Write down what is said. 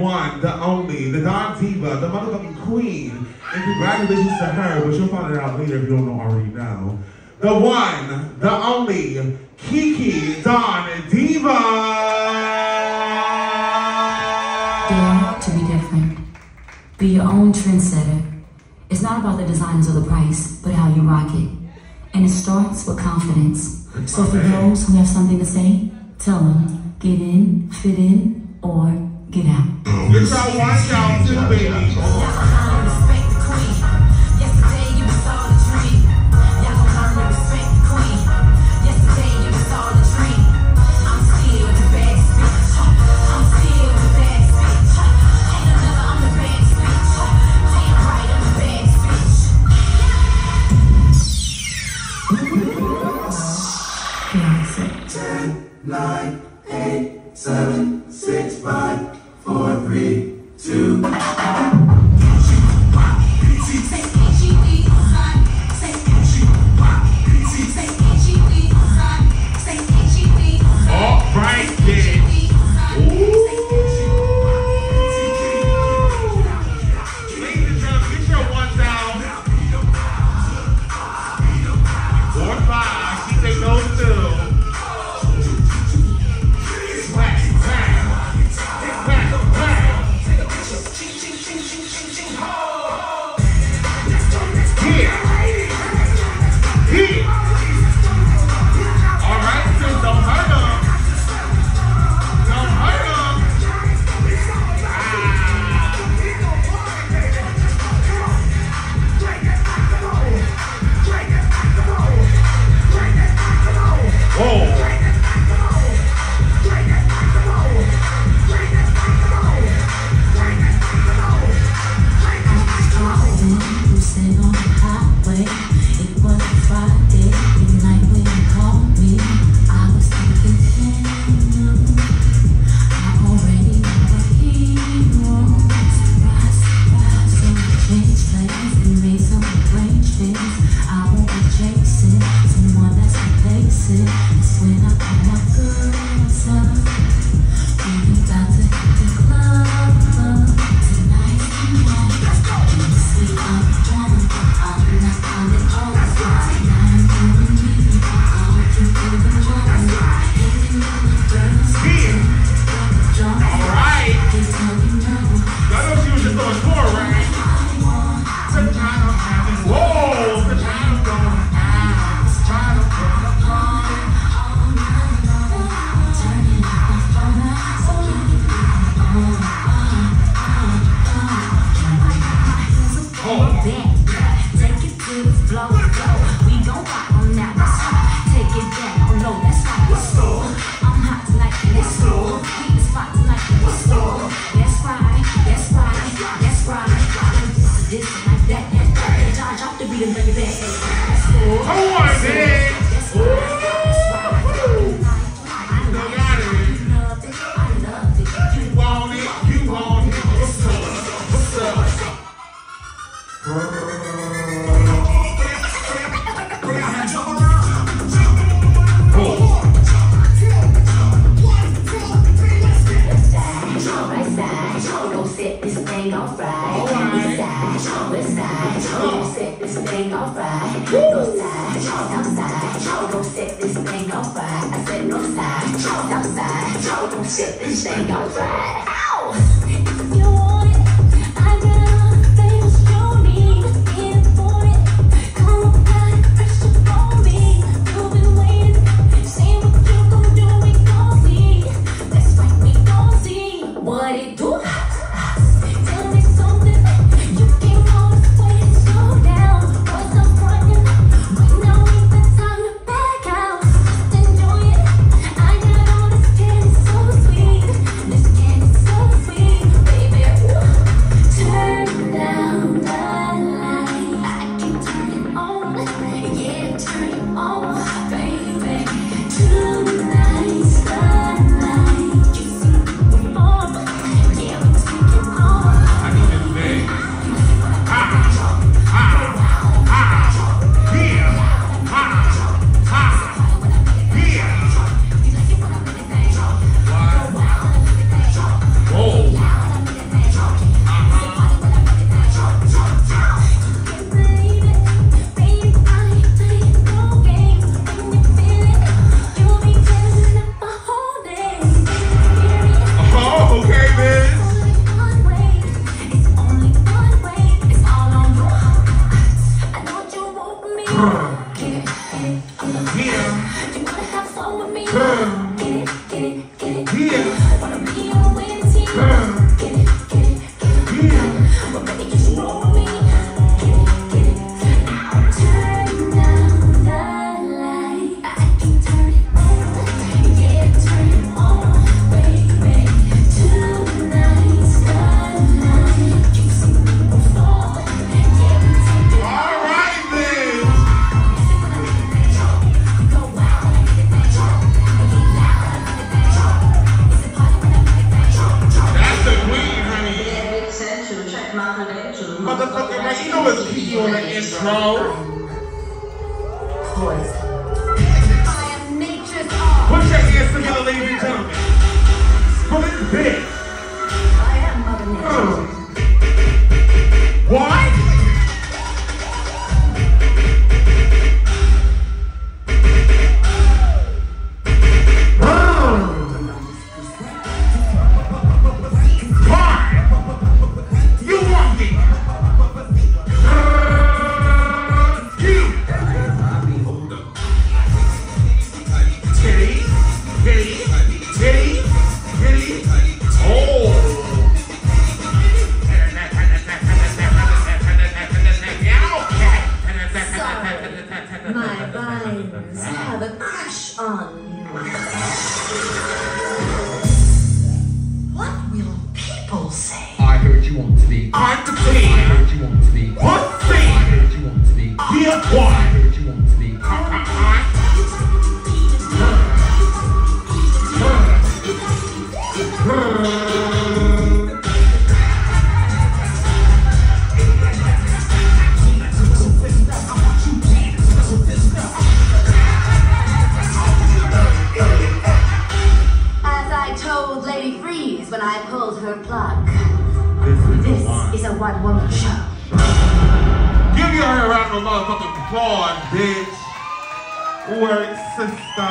one, the only, the Dondiva, the motherfucking queen. And congratulations to her, but you'll find it out later if you don't know already now. The one, the only, Kiki Dondiva. They to be different. Be your own trendsetter. It's not about the designs or the price, but how you rock it. And it starts with confidence. So for those who have something to say, tell them, get in, fit in, or get out. Watch out, watch out, two baby. sun. ¡Sí! no side, no side, don't set this thing on fire. I said no side, no side, don't set this thing on fire. Motherfucker right. You know it's Kiki on the intro. Poison. I am nature's arm. Put your hands together, ladies and gentlemen. For this people say? I heard you want to be. I'm the I heard you want to be. I heard you want to be. Be a I one. heard you want to be. As I told Lady Freeze when I pulled her plug, This is this the is a one-woman show. Give your a round of motherfucking applause, bitch. Work, sister.